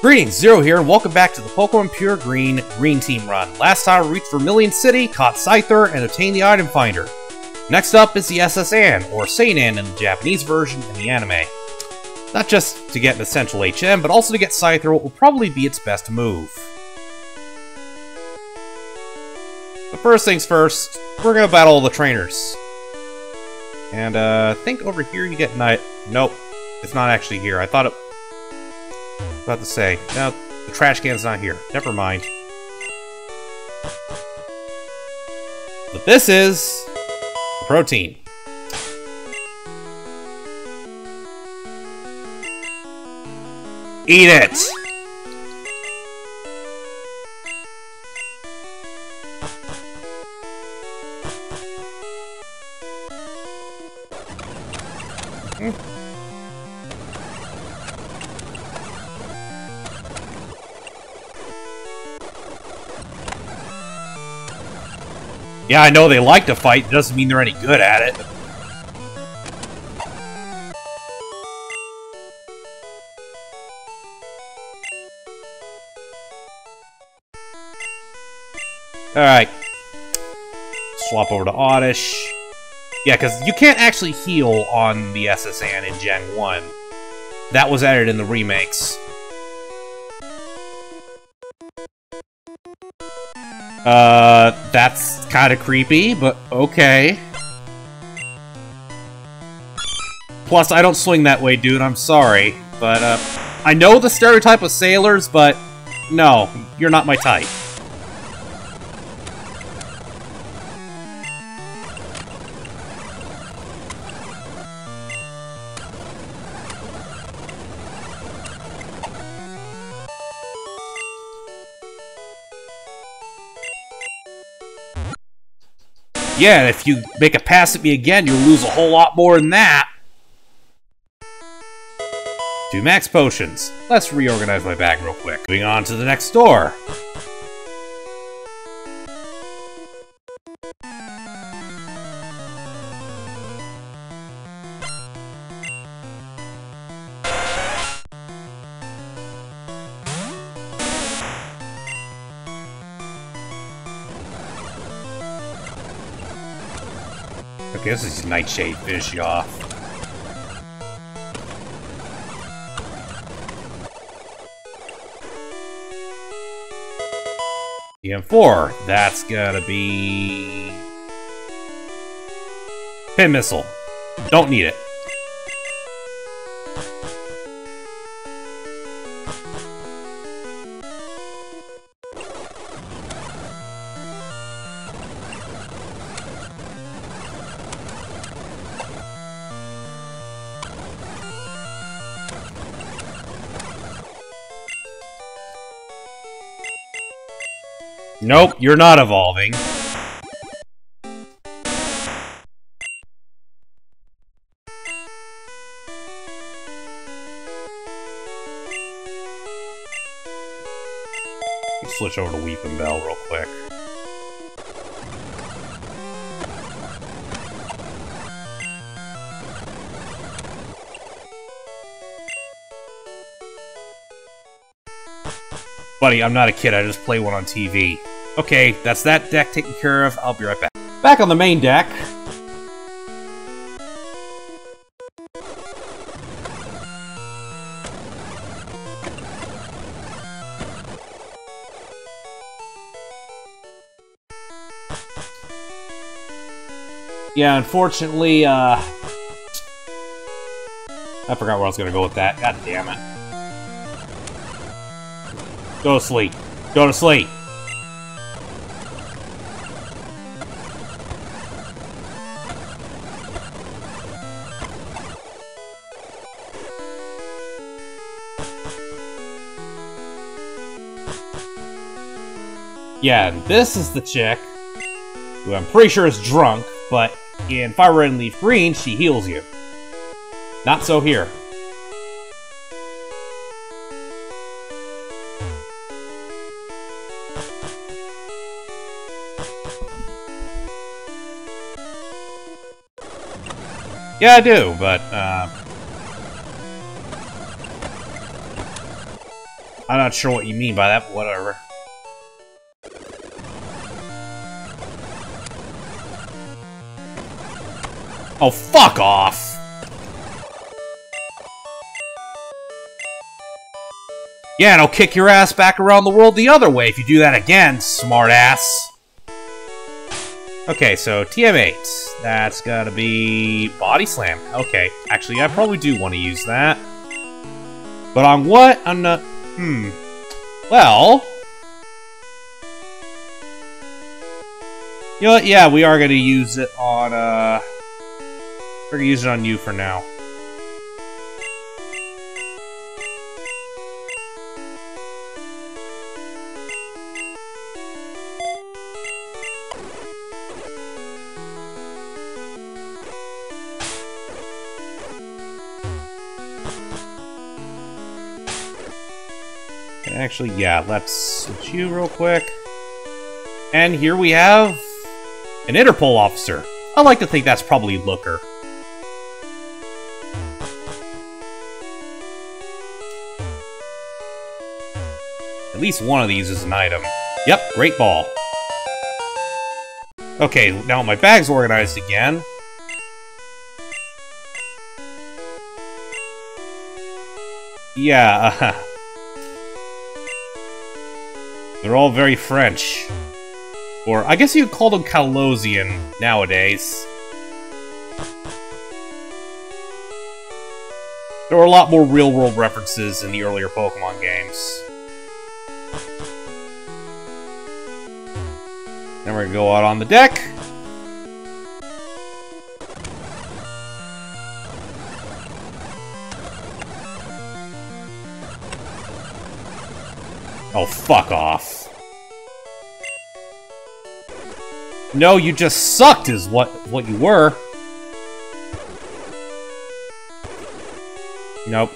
Greetings, Zero here, and welcome back to the Pokemon Pure Green Green Team run. Last time we reached Vermilion City, caught Scyther, and obtained the item finder. Next up is the SS Anne, or Sainan in the Japanese version in the anime. Not just to get an essential HM, but also to get Scyther what will probably be its best move. But first things first, we're gonna battle the trainers. And uh, I think over here you get Night. Nope, it's not actually here. I thought it about to say. No, the trash can's not here. Never mind. But this is protein. Eat it! Yeah, I know they like to fight, doesn't mean they're any good at it. Alright. Swap over to Oddish. Yeah, because you can't actually heal on the SS Anne in Gen 1. That was added in the remakes. Uh, that's kind of creepy, but okay. Plus, I don't swing that way, dude, I'm sorry. But, uh, I know the stereotype of sailors, but no, you're not my type. Yeah, if you make a pass at me again, you'll lose a whole lot more than that. Two max potions. Let's reorganize my bag real quick. Moving on to the next door. This is Nightshade fish, y'all. EM4, that's gotta be... Pin Missile. Don't need it. Nope, you're not evolving. Switch over to Weepinbell real quick. Buddy, I'm not a kid, I just play one on TV. Okay, that's that deck taken care of. I'll be right back. Back on the main deck. Yeah, unfortunately, uh... I forgot where I was gonna go with that. God damn it. Go to sleep. Go to sleep. Yeah, this is the chick who I'm pretty sure is drunk, but in Fire Red and Leaf Green, she heals you. Not so here. Yeah, I do, but, uh... I'm not sure what you mean by that, whatever. Oh, fuck off! Yeah, and I'll kick your ass back around the world the other way if you do that again, smartass. Okay, so TM8. That's gotta be Body Slam. Okay, actually, I probably do want to use that. But on what? I'm not... Hmm. Well... You know what? Yeah, we are gonna use it on, uh... We're gonna use it on you for now. Actually, yeah, let's switch you real quick. And here we have an Interpol officer. I like to think that's probably Looker. At least one of these is an item. Yep, great ball. Okay, now my bag's organized again. Yeah, uh, They're all very French. Or, I guess you'd call them Kalosian nowadays. There were a lot more real-world references in the earlier Pokemon games. Then we're gonna go out on the deck. Oh, fuck off. No, you just sucked is what, what you were. Nope.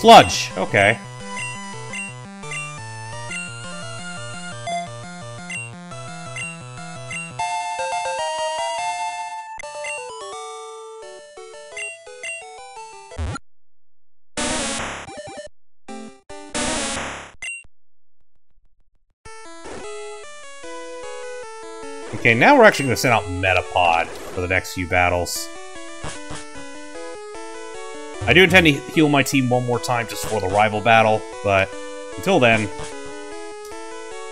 Sludge, okay. Okay, now we're actually going to send out Metapod for the next few battles. I do intend to heal my team one more time just for the rival battle, but until then...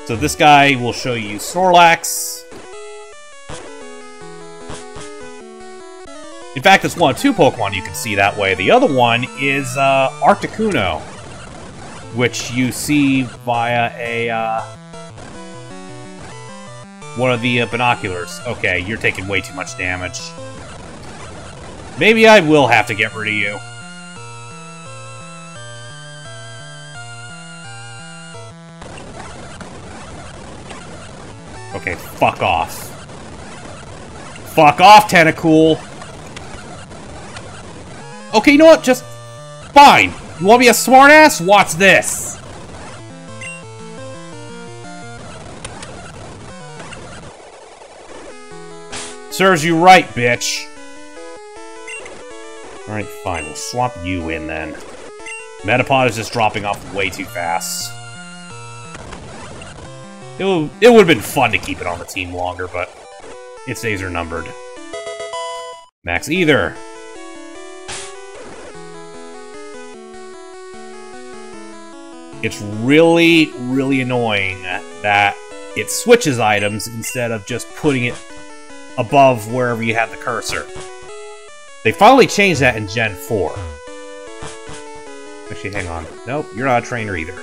So this guy will show you Snorlax. In fact, it's one of two Pokemon you can see that way. The other one is uh, Articuno, which you see via a... Uh, one of the uh, binoculars. Okay, you're taking way too much damage. Maybe I will have to get rid of you. Okay, fuck off. Fuck off, Tentacool! Okay, you know what? Just... Fine! You want to be a smartass? Watch this! Serves you right, bitch. Alright, fine. We'll swap you in, then. Metapod is just dropping off way too fast. It, would, it would have been fun to keep it on the team longer, but its days are numbered. Max Ether. It's really, really annoying that it switches items instead of just putting it above wherever you have the cursor. They finally changed that in Gen 4. Actually, hang on. Nope, you're not a trainer either.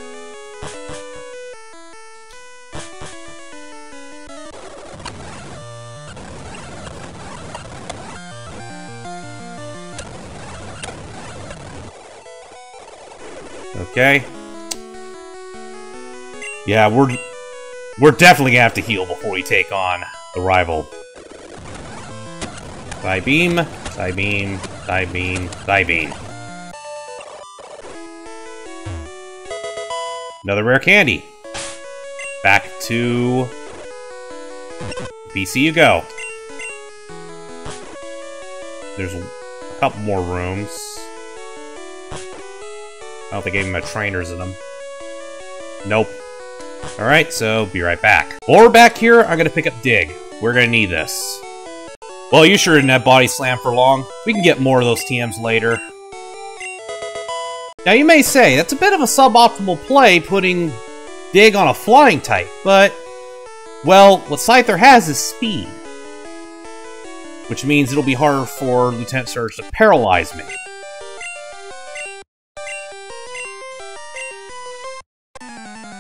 Okay. Yeah, we're we're definitely gonna have to heal before we take on the rival. Psybeam, beam, Psybeam, beam. Another rare candy. Back to PC you go. there's a couple more rooms. I don't think even have trainers in them. Nope. Alright, so be right back. While we're back here, I'm gonna pick up Dig. We're gonna need this. Well, you sure didn't have Body Slam for long. We can get more of those TMs later. Now you may say, that's a bit of a suboptimal play putting Dig on a flying type, but... Well, what Scyther has is speed. Which means it'll be harder for Lieutenant Surge to paralyze me.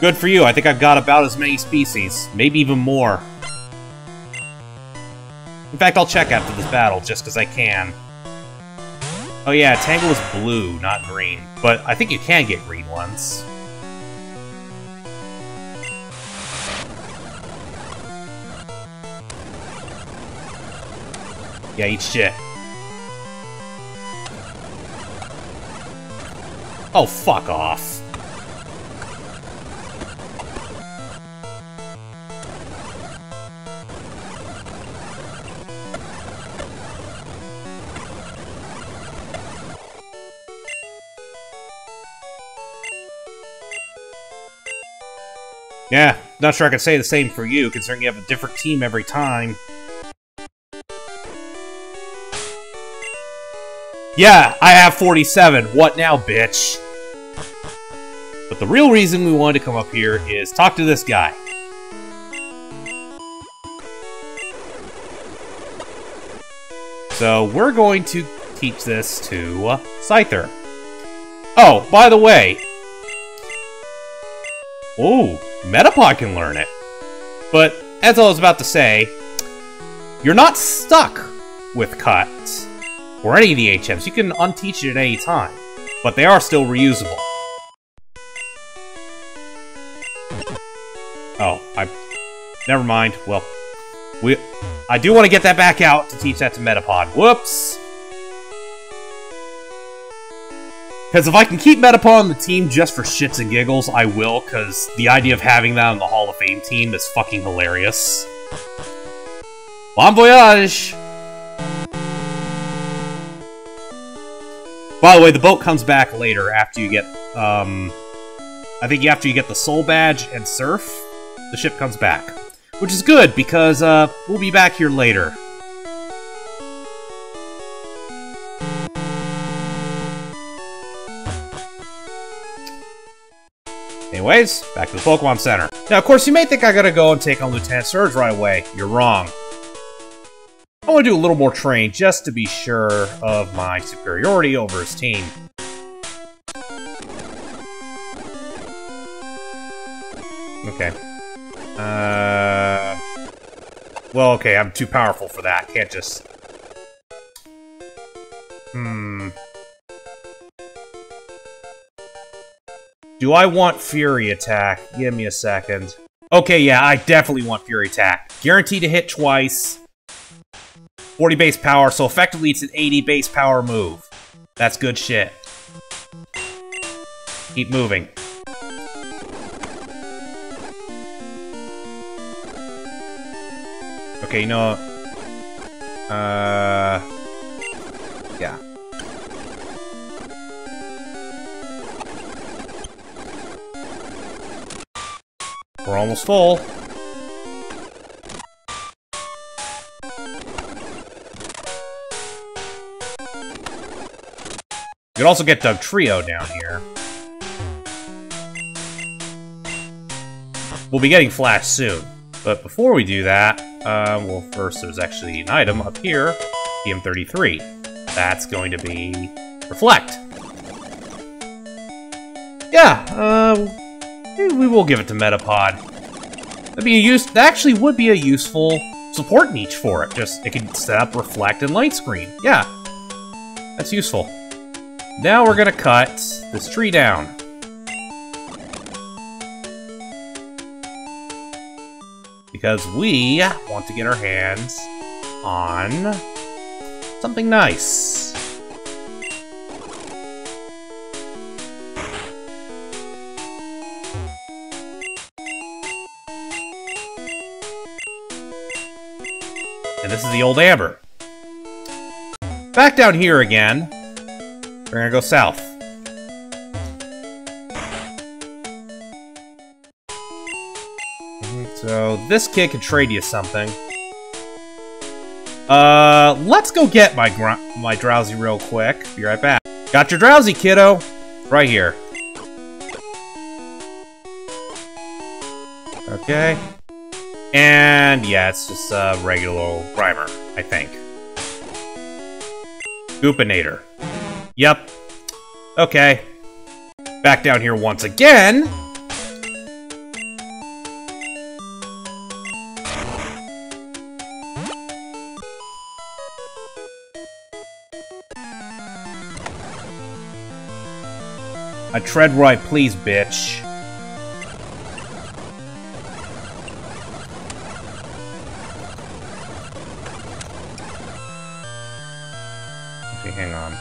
Good for you, I think I've got about as many species, maybe even more. In fact, I'll check after this battle, just because I can. Oh yeah, Tangela is blue, not green. But I think you can get green ones. Yeah, eat shit. Oh, fuck off. Yeah, not sure I can say the same for you, considering you have a different team every time. Yeah, I have 47. What now, bitch? But the real reason we wanted to come up here is talk to this guy. So we're going to teach this to Scyther. Oh, by the way. Oh, Metapod can learn it. But, as I was about to say, you're not stuck with cuts or any of the HMs. You can unteach it at any time, but they are still reusable. Oh, I... Never mind. Well, we... I do want to get that back out to teach that to Metapod. Whoops! Because if I can keep Metapod on the team just for shits and giggles, I will, because the idea of having that on the Hall of Fame team is fucking hilarious. Bon voyage! By the way, the boat comes back later after you get, um... I think after you get the Soul Badge and Surf, the ship comes back. Which is good, because, uh, we'll be back here later. Anyways, back to the Pokemon Center. Now, of course, you may think I gotta go and take on Lieutenant Surge right away. You're wrong. I want to do a little more training just to be sure of my superiority over his team. Okay. Uh... Well, okay, I'm too powerful for that. Can't just... Do I want Fury Attack? Give me a second. Okay, yeah, I definitely want Fury Attack. Guaranteed to hit twice. 40 base power, so effectively it's an 80 base power move. That's good shit. Keep moving. Okay, you know... Uh... Yeah. We're almost full. You could also get Dugtrio down here. We'll be getting Flash soon. But before we do that, uh, well, first there's actually an item up here, TM33. That's going to be Reflect. Yeah, uh, we will give it to Metapod. That'd be a use. That actually would be a useful support niche for it. Just it could set up reflect and light screen. Yeah, that's useful. Now we're gonna cut this tree down. Because we want to get our hands on something nice. This is the old Amber. back down here again. We're gonna go south. So this kid can trade you something. Uh, let's go get my my Drowzee real quick. Be right back. Got your Drowzee, kiddo. Right here. Okay. And yeah, it's just a regular old Grimer, I think. Goopinator. Yep. Okay. Back down here once again. I tread where I please, bitch. Hang on.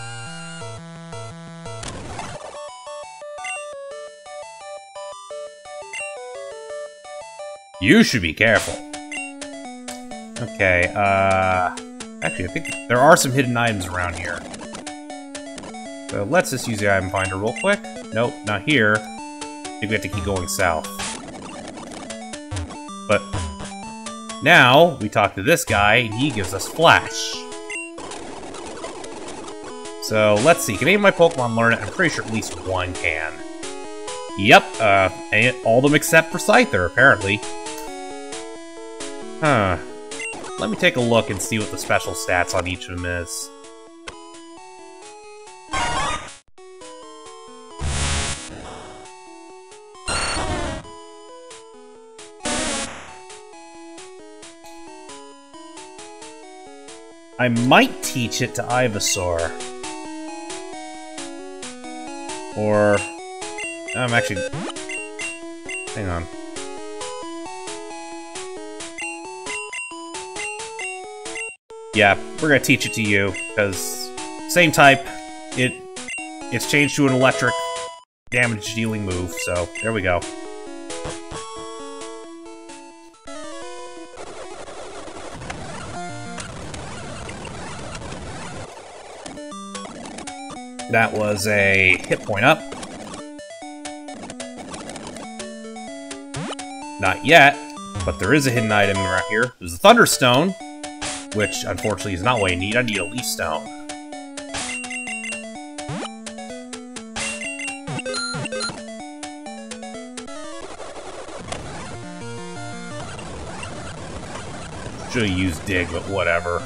You should be careful. Okay, uh... Actually, I think there are some hidden items around here. So let's just use the item finder real quick. Nope, not here. I think we have to keep going south. But now we talk to this guy, and he gives us Flash. So let's see, can any of my Pokemon learn it? I'm pretty sure at least one can. Yep, uh, all of them except for Scyther, apparently. Huh. Let me take a look and see what the special stats on each of them is. I might teach it to Ivysaur. Or... I'm actually... Hang on. Yeah, we're gonna teach it to you, because same type, it it's changed to an electric damage dealing move, so there we go. That was a hit point up. Not yet, but there is a hidden item right here. There's a Thunderstone, which unfortunately is not what I need. I need a Leaf Stone. Should've used Dig, but whatever.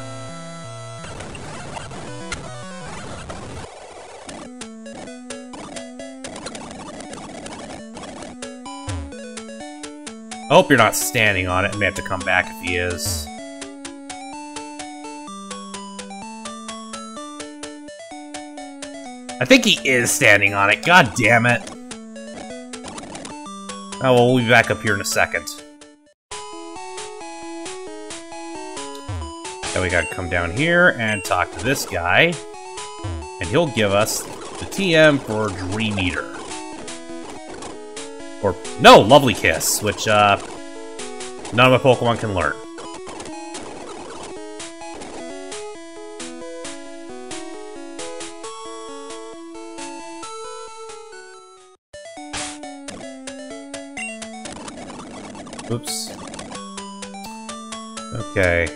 I hope you're not standing on it and may have to come back if he is. I think he is standing on it. God damn it. Oh, well, we'll be back up here in a second. Then we gotta come down here and talk to this guy. And he'll give us the TM for Dream Eater. Or, no, Lovely Kiss, which, uh, none of my Pokemon can learn. Oops. Okay.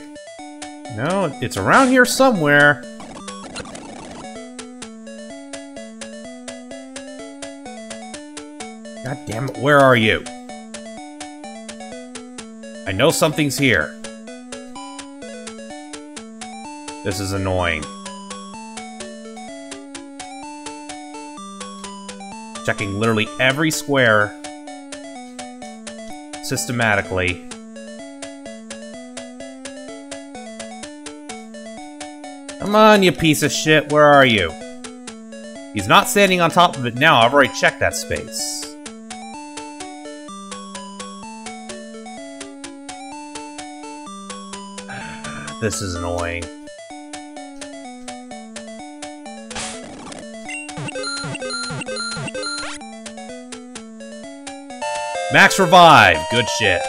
No, it's around here somewhere. God damn it, where are you? I know something's here. This is annoying. Checking literally every square systematically. Come on, you piece of shit, where are you? He's not standing on top of it now, I've already checked that space. This is annoying. Max Revive! Good shit.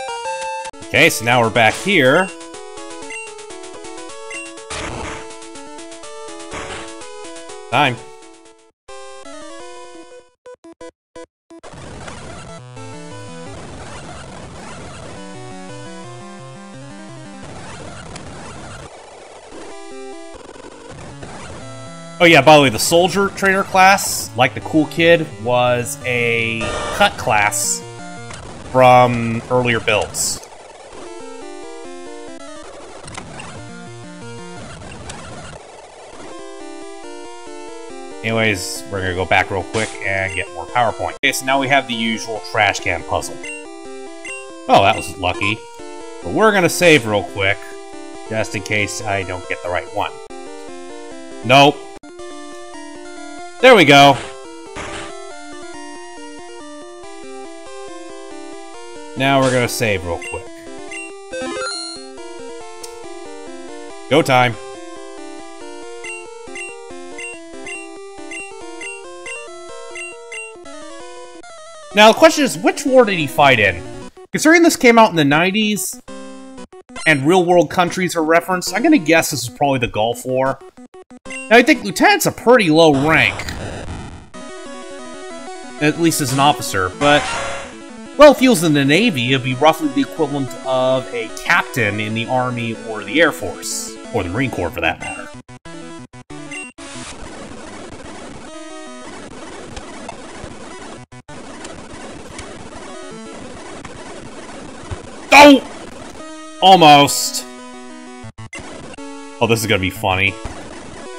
Okay, so now we're back here. Time. Oh yeah, by the way, the soldier trainer class, like the cool kid, was a cut class from earlier builds. Anyways, we're gonna go back real quick and get more PowerPoint. Okay, so now we have the usual trash can puzzle. Oh, that was lucky. But we're gonna save real quick, just in case I don't get the right one. Nope, there we go. Now we're gonna save real quick. Go time. Now the question is, which war did he fight in? Considering this came out in the 90s, and real-world countries are referenced, I'm gonna guess this is probably the Gulf War. Now, I think Lieutenant's a pretty low rank. At least as an officer, but... Well, if he was in the Navy, it'd be roughly the equivalent of a captain in the Army or the Air Force. Or the Marine Corps, for that matter. Oh! Almost. Oh, this is gonna be funny.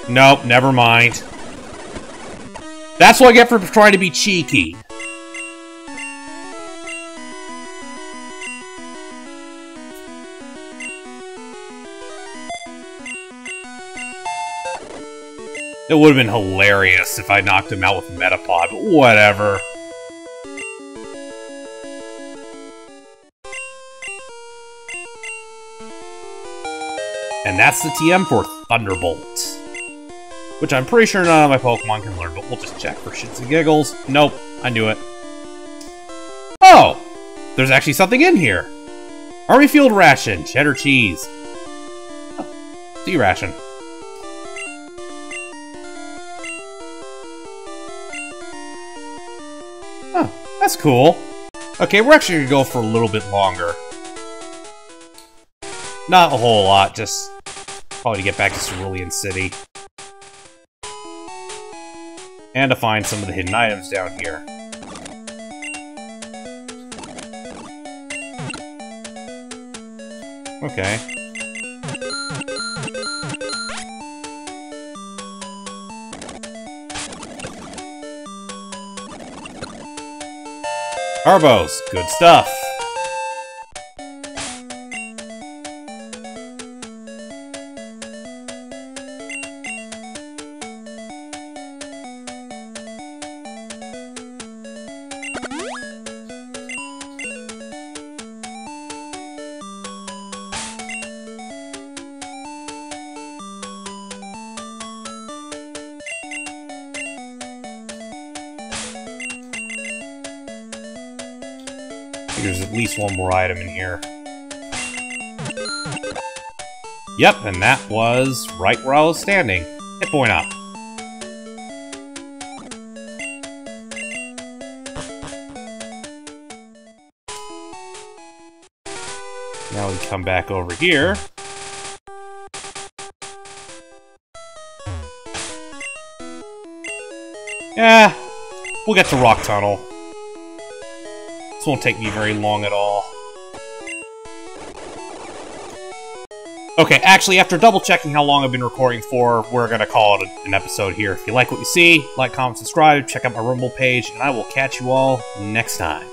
Nope, never mind. That's what I get for trying to be cheeky. It would have been hilarious if I knocked him out with Metapod, but whatever. And that's the TM for Thunderbolt. Which I'm pretty sure none of my Pokemon can learn, but we'll just check for shits and giggles. Nope, I knew it. Oh! There's actually something in here! Army Field Ration, cheddar cheese. Oh, C-ration. Oh, that's cool. Okay, we're actually gonna go for a little bit longer. Not a whole lot, just probably to get back to Cerulean City. And to find some of the hidden items down here. Okay. Arbos, good stuff. There's at least one more item in here. Yep, and that was right where I was standing. Hit point up. Now we come back over here. Yeah, we'll get to Rock Tunnel. This won't take me very long at all. Okay, actually, after double checking how long I've been recording for, we're gonna call it an episode here. If you like what you see, like, comment, subscribe, check out my Rumble page, and I will catch you all next time.